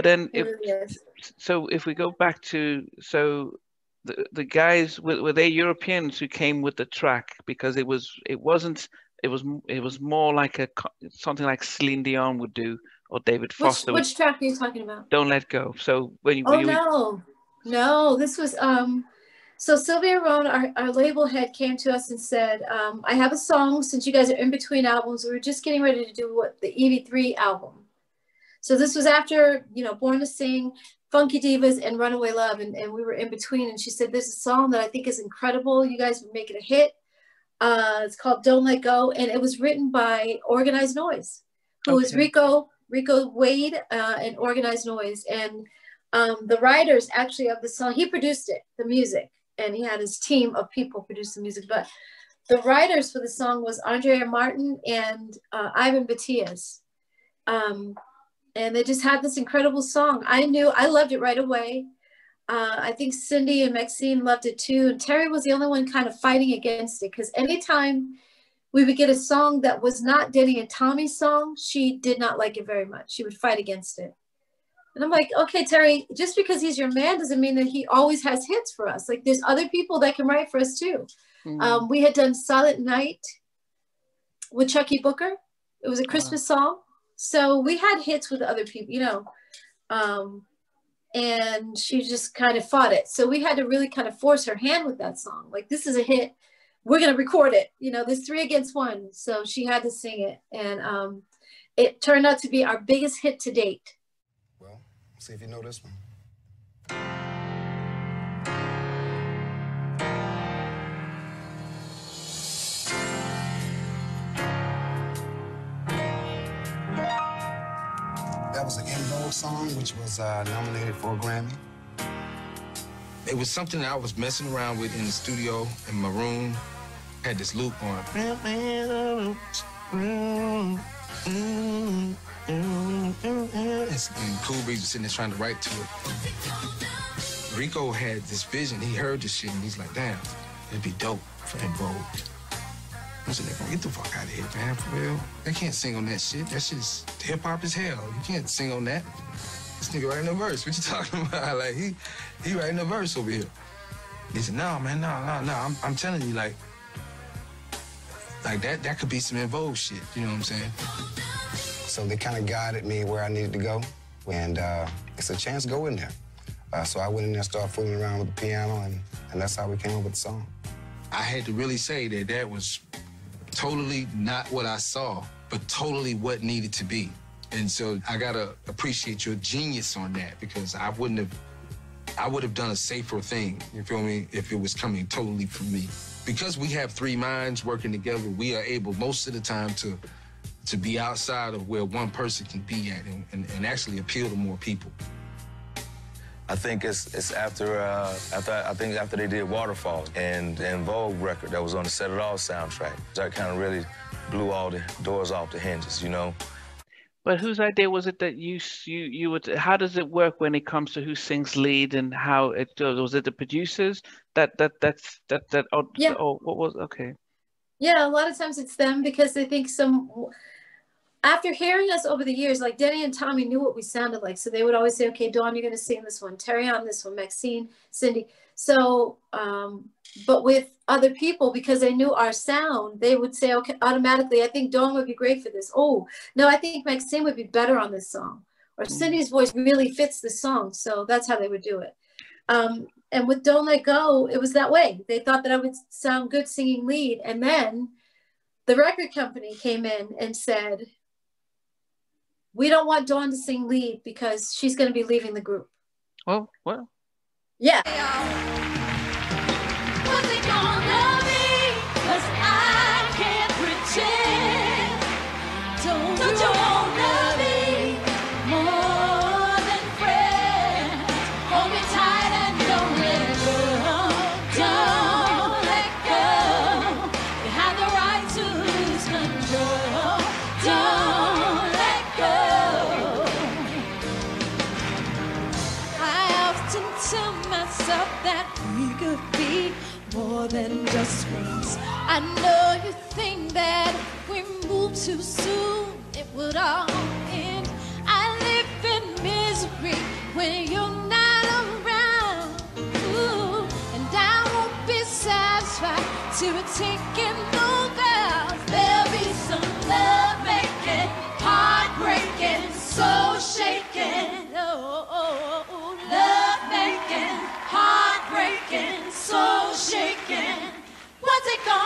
But then, if, really so if we go back to so the the guys were, were they Europeans who came with the track because it was it wasn't it was it was more like a something like Celine Dion would do or David Foster. Which, which track are you talking about? Don't let go. So when you oh you, no no this was um so Sylvia Rhone, our, our label head, came to us and said, um, I have a song since you guys are in between albums. We were just getting ready to do what the EV3 album. So this was after, you know, Born to Sing, Funky Divas, and Runaway Love. And, and we were in between. And she said, There's a song that I think is incredible. You guys would make it a hit. Uh, it's called Don't Let Go. And it was written by Organized Noize, who okay. is Rico, Rico Wade uh, and Organized Noize. And um, the writers actually of the song, he produced it, the music, and he had his team of people produce the music. But the writers for the song was Andrea Martin and uh, Ivan Matias. Um, and they just had this incredible song. I knew I loved it right away. Uh, I think Cindy and Maxine loved it too. And Terry was the only one kind of fighting against it because anytime we would get a song that was not Denny and Tommy's song, she did not like it very much. She would fight against it. And I'm like, okay, Terry, just because he's your man doesn't mean that he always has hits for us. Like there's other people that can write for us too. Mm-hmm. Um, we had done Silent Night with Chucky Booker. It was a Christmas song. So we had hits with other people, you know, um, and she just kind of fought it. So we had to really kind of force her hand with that song. Like, this is a hit. We're going to record it. You know, there's three against one. So she had to sing it. And um, it turned out to be our biggest hit to date. Well, see if you know this one. That was an En Vogue song, which was uh, nominated for a Grammy. It was something I was messing around with in the studio in my room. Had this loop on. And Cool Breeze was sitting there trying to write to it. Rico had this vision. He heard this shit and he's like, damn, it'd be dope for En Vogue. I said, get the fuck out of here, man, for real. They can't sing on that shit. That shit's hip hop as hell. You can't sing on that. This nigga writing a verse. What you talking about? Like, he he writing a verse over here. He said, no, man, no, no, no. I'm, I'm telling you, like, like that that could be some En Vogue shit. You know what I'm saying? So they kind of guided me where I needed to go, and uh, it's a chance to go in there. Uh, so I went in there, started fooling around with the piano, and, and that's how we came up with the song. I had to really say that that was totally not what I saw, but totally what needed to be. And so I gotta appreciate your genius on that because I wouldn't have, I would have done a safer thing, you feel me, if it was coming totally from me. Because we have three minds working together, we are able most of the time to to be outside of where one person can be at and, and, and actually appeal to more people. I think it's it's after uh, after I think after they did Waterfall and En Vogue record that was on the Set It Off soundtrack. That kind of really blew all the doors off the hinges, you know. But whose idea was it that you you you would? How does it work when it comes to who sings lead and how it does? Was it the producers that that that's that that? Oh, yeah. Oh, what was okay? Yeah, a lot of times it's them because they think some after hearing us over the years, like Denny and Tommy knew what we sounded like. So they would always say, okay, Dawn, you're going to sing this one. Terry on this one, Maxine, Cindy. So, um, but with other people, because they knew our sound, they would say, okay, automatically, I think Dawn would be great for this. Oh, no, I think Maxine would be better on this song. Or mm. Cindy's voice really fits the song. So that's how they would do it. Um, and with Don't Let Go, it was that way. They thought that I would sound good singing lead. And then the record company came in and said, we don't want Dawn to sing lead because she's going to be leaving the group. Oh, well. Yeah. Than just friends. I know you think that we move too soon, it would all end. I live in misery. when you're music on.